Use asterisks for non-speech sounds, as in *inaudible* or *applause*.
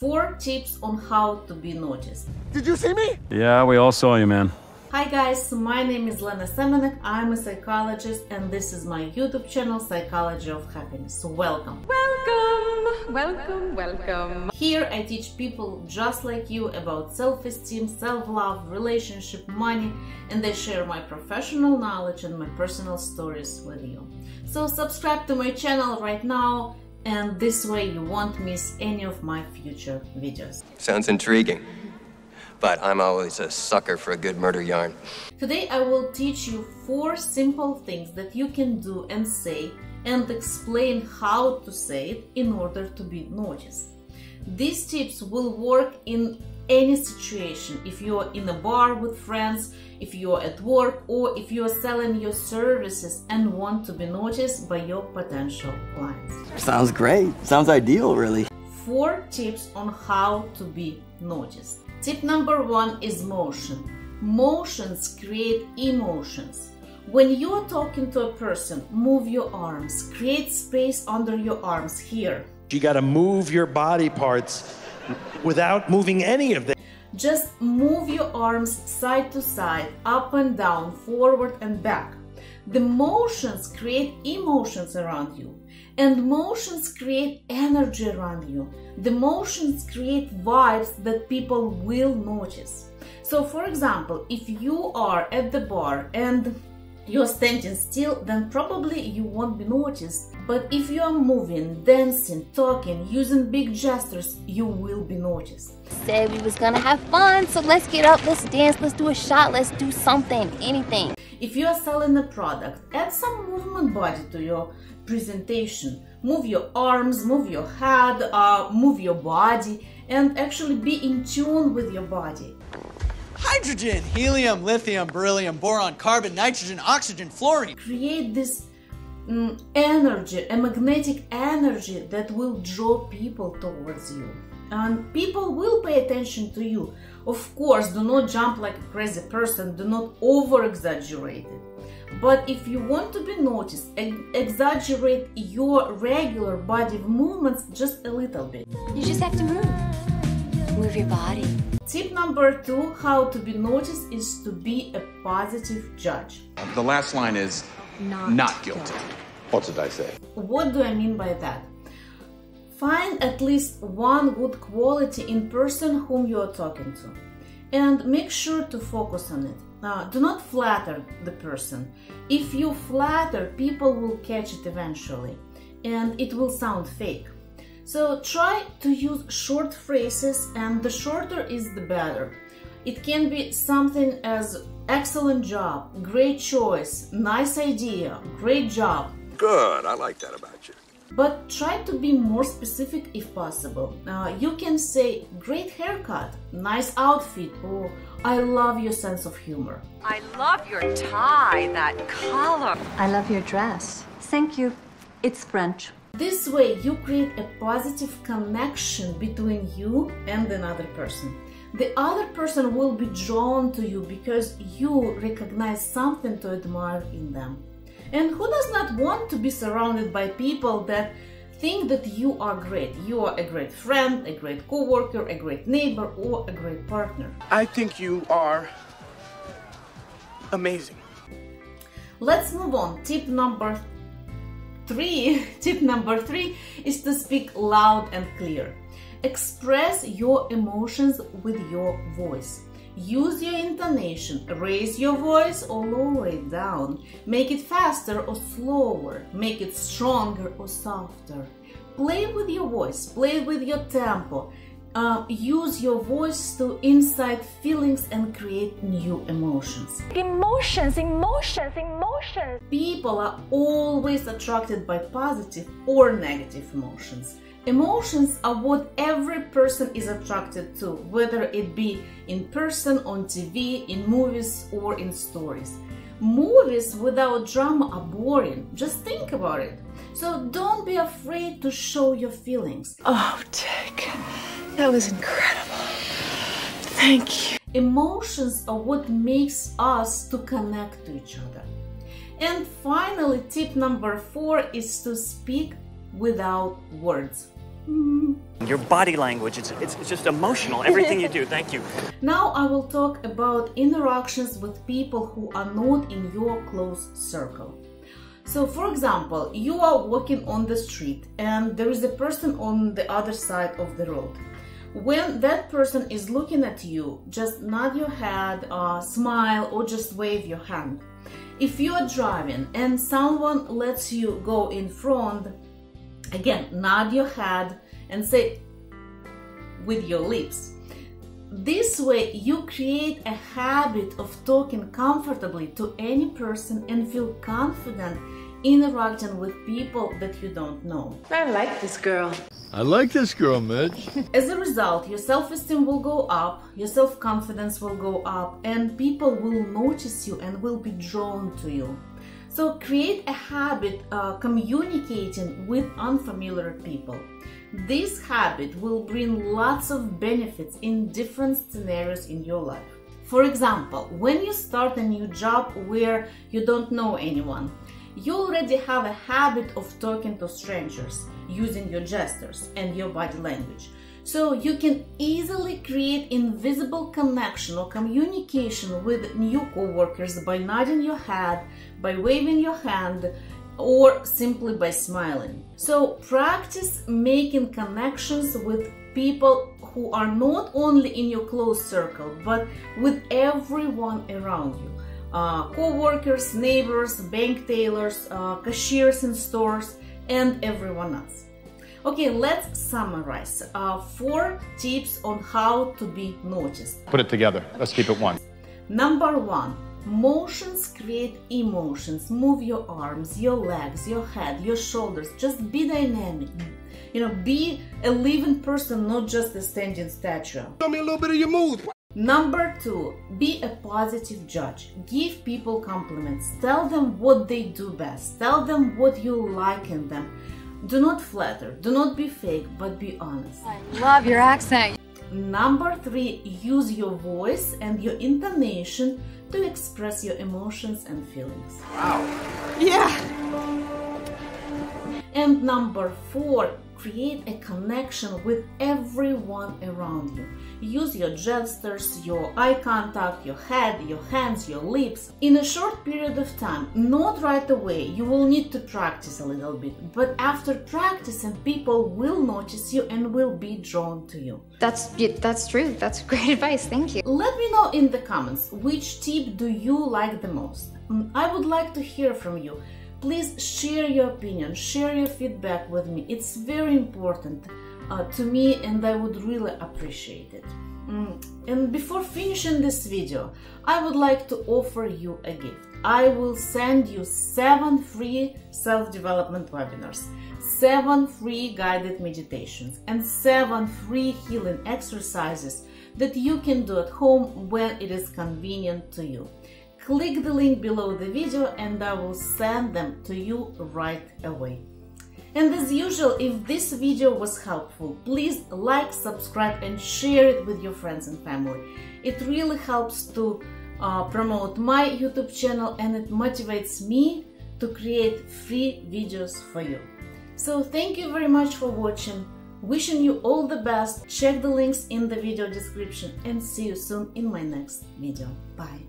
Four tips on how to be noticed. Did you see me? Yeah, we all saw you, man. Hi guys, my name is Elena Semenek, I'm a psychologist and this is my YouTube channel Psychology of Happiness. Welcome! Welcome! Welcome, welcome! Here I teach people just like you about self-esteem, self-love, relationship, money and I share my professional knowledge and my personal stories with you. So subscribe to my channel right now and this way you won't miss any of my future videos. Sounds intriguing but I'm always a sucker for a good murder yarn. Today I will teach you four simple things that you can do and say and explain how to say it in order to be noticed. These tips will work in any situation if you're in a bar with friends, if you're at work, or if you're selling your services and want to be noticed by your potential clients. Sounds great. Sounds ideal, really. Four tips on how to be noticed. Tip number one is motion. Motions create emotions. When you are talking to a person, move your arms, create space under your arms here. You got to move your body parts without moving any of them. Just move your arms side to side, up and down, forward and back. The motions create emotions around you, and motions create energy around you. The motions create vibes that people will notice. So, for example, if you are at the bar and you're standing still, then probably you won't be noticed. But if you are moving, dancing, talking, using big gestures, you will be noticed. Said we was gonna have fun, so let's get up, let's dance, let's do a shot, let's do something, anything. If you are selling a product, add some movement body to your presentation. Move your arms, move your head, uh, move your body, and actually be in tune with your body. Hydrogen, helium, lithium, beryllium, boron, carbon, nitrogen, oxygen, fluorine. Create this um, energy, a magnetic energy that will draw people towards you. And people will pay attention to you. Of course, do not jump like a crazy person, do not over exaggerate it. But if you want to be noticed, exaggerate your regular body movements just a little bit. You just have to move. Move your body. Tip number two, how to be noticed, is to be a positive judge. The last line is not, not guilty. What did I say? What do I mean by that? Find at least one good quality in person whom you are talking to and make sure to focus on it. Uh, do not flatter the person. If you flatter, people will catch it eventually and it will sound fake. So try to use short phrases and the shorter is the better. It can be something as excellent job, great choice, nice idea, great job. Good, I like that about you. But try to be more specific if possible. Uh, you can say great haircut, nice outfit, or I love your sense of humor. I love your tie, that color. I love your dress. Thank you. It's French. This way, you create a positive connection between you and another person. The other person will be drawn to you because you recognize something to admire in them. And who does not want to be surrounded by people that think that you are great? You are a great friend, a great coworker, a great neighbor, or a great partner. I think you are amazing. Let's move on. Tip number three. *laughs* Tip number three is to speak loud and clear. Express your emotions with your voice. Use your intonation, raise your voice or lower it down. Make it faster or slower. Make it stronger or softer. Play with your voice, play with your tempo. Uh, use your voice to incite feelings and create new emotions. Emotions, emotions, emotions. People are always attracted by positive or negative emotions. Emotions are what every person is attracted to, whether it be in person, on TV, in movies, or in stories. Movies without drama are boring. Just think about it. So don't be afraid to show your feelings. Oh, Dick, that was incredible. Thank you. Emotions are what makes us to connect to each other. And finally, tip number four is to speak without words. Mm-hmm. Your body language, it's, it's, it's just emotional. Everything you do. *laughs* Thank you. Now I will talk about interactions with people who are not in your close circle. So, for example, you are walking on the street and there is a person on the other side of the road. When that person is looking at you, just nod your head, uh, smile, or just wave your hand. If you are driving and someone lets you go in front, again, nod your head and say with your lips. This way, you create a habit of talking comfortably to any person and feel confident interacting with people that you don't know. I like this girl. I like this girl, Mitch. *laughs* As a result, your self esteem will go up, your self confidence will go up, and people will notice you and will be drawn to you. So, create a habit uh, communicating with unfamiliar people. This habit will bring lots of benefits in different scenarios in your life. For example, when you start a new job where you don't know anyone, you already have a habit of talking to strangers using your gestures and your body language. So you can easily create invisible connection or communication with new coworkers by nodding your head, by waving your hand, or simply by smiling. So practice making connections with people who are not only in your close circle, but with everyone around you. Uh, co-workers, neighbors, bank tellers, uh, cashiers in stores, and everyone else. Okay, let's summarize. Uh, four tips on how to be noticed. Put it together. Let's keep it one. Number one, Motions create emotions. Move your arms, your legs, your head, your shoulders. Just be dynamic. You know, be a living person, not just a standing statue. Show me a little bit of your moves. Number two, be a positive judge. Give people compliments. Tell them what they do best. Tell them what you like in them. Do not flatter. Do not be fake, but be honest. I love your accent. Number three, use your voice and your intonation to express your emotions and feelings. Wow. Yeah. And number four, create a connection with everyone around you. Use your gestures, your eye contact, your head, your hands, your lips. In a short period of time, not right away, you will need to practice a little bit, but after practicing, people will notice you and will be drawn to you. That's that's true. That's *laughs* great advice. Thank you. Let me know in the comments which tip do you like the most. Mm, I would like to hear from you. Please share your opinion, share your feedback with me. It's very important uh, to me and I would really appreciate it. Mm. And before finishing this video, I would like to offer you a gift. I will send you seven free self-development webinars, seven free guided meditations, and seven free healing exercises that you can do at home when it is convenient to you. Click the link below the video and I will send them to you right away. And as usual, if this video was helpful, please like, subscribe and share it with your friends and family. It really helps to uh, promote my YouTube channel and it motivates me to create free videos for you. So thank you very much for watching. Wishing you all the best. Check the links in the video description and see you soon in my next video. Bye.